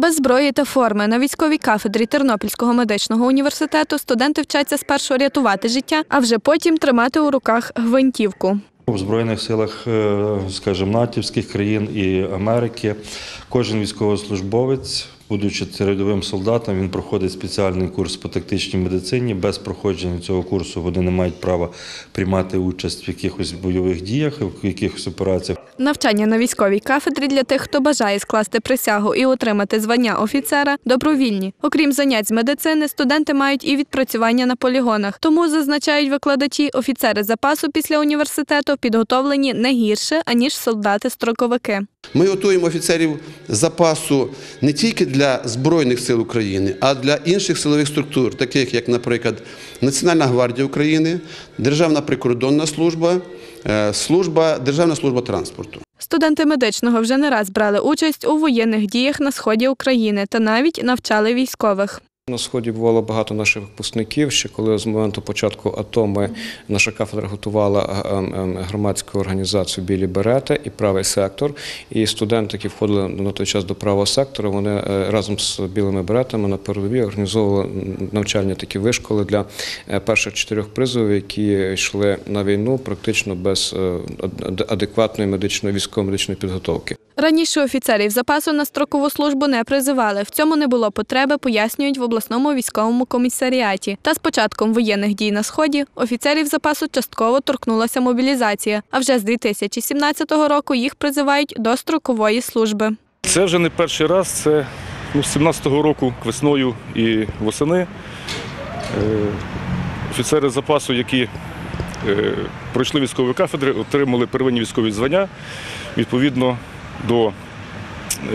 Без зброї та форми на військовій кафедрі Тернопільського медичного університету студенти вчаться спершу рятувати життя, а вже потім тримати у руках гвинтівку. У Збройних силах, е, скажімо, натівських країн і Америки кожен військовослужбовець, будучи рядовим солдатом, він проходить спеціальний курс по тактичній медицині. Без проходження цього курсу вони не мають права приймати участь в якихось бойових діях, в якихось операціях. Навчання на військовій кафедрі для тих, хто бажає скласти присягу і отримати звання офіцера, добровільні. Окрім занять з медицини, студенти мають і відпрацювання на полігонах. Тому зазначають викладачі, офіцери запасу після університету підготовлені не гірше аніж солдати-строковики. Ми готуємо офіцерів запасу не тільки для Збройних сил України, а для інших силових структур, таких як, наприклад, Національна гвардія України, Державна прикордонна служба, е, служба Державна служба транспорту. Студенти медичного вже не раз брали участь у воєнних діях на сході України та навіть навчали військових. На сході бувало багато наших випускників. Ще коли з моменту початку АТО ми наша кафедра готувала е, ем, громадську організацію Білі берети і правий сектор. І студенти, які входили на той час до правого сектора, вони е, разом з білими беретами на передовій організовували навчальні такі вишколи для е, перших чотирьох призовів, які йшли на війну практично без адекватної медичної військово-медичної підготовки. Раніше офіцерів запасу на строкову службу не призивали. В цьому не було потреби, пояснюють в обласному військовому комісаріаті. Та з початком воєнних дій на сході офіцерів запасу частково торкнулася мобілізація. А вже з 2017 року їх призивають до строкової служби. Це вже не перший раз, це ну, з 17-го року весною і восени. Е, Офіцери запасу, які е, пройшли військові кафедри, отримали первинні військові звання. Відповідно до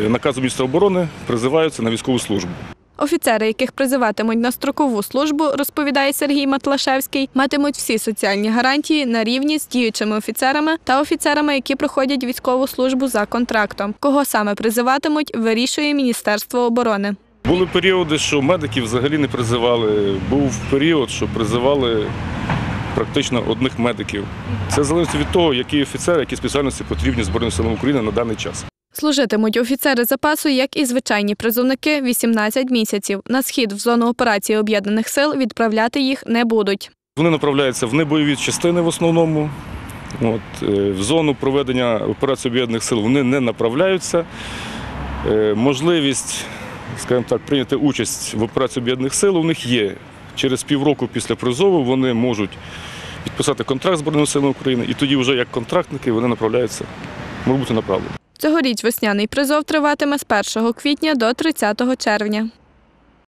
е, наказу міністра оборони призиваються на військову службу. Офіцери, яких призиватимуть на строкову службу, розповідає Сергій Матлашевський, матимуть всі соціальні гарантії на рівні з діючими офіцерами та офіцерами, які проходять військову службу за контрактом. Кого саме призиватимуть, вирішує Міністерство оборони. Були періоди, що медиків взагалі не призивали. Був період, що призивали практично одних медиків. Це залежить від того, які офіцери, які спеціальності потрібні Збройним силам України на даний час. Служитимуть офіцери запасу, як і звичайні призовники, 18 місяців. На схід в зону операції об'єднаних сил відправляти їх не будуть. Вони направляються в небойові частини в основному. От, е, в зону проведення операції об'єднаних сил вони не направляються. Е, Можливість, скажімо так, прийняти участь в операції об'єднаних сил у них є. Через півроку після призову вони можуть підписати контракт з Збройними силами України, і тоді вже як контрактники вони направляються, можуть бути направлені. Цьогоріч весняний призов триватиме з 1 квітня до 30 червня.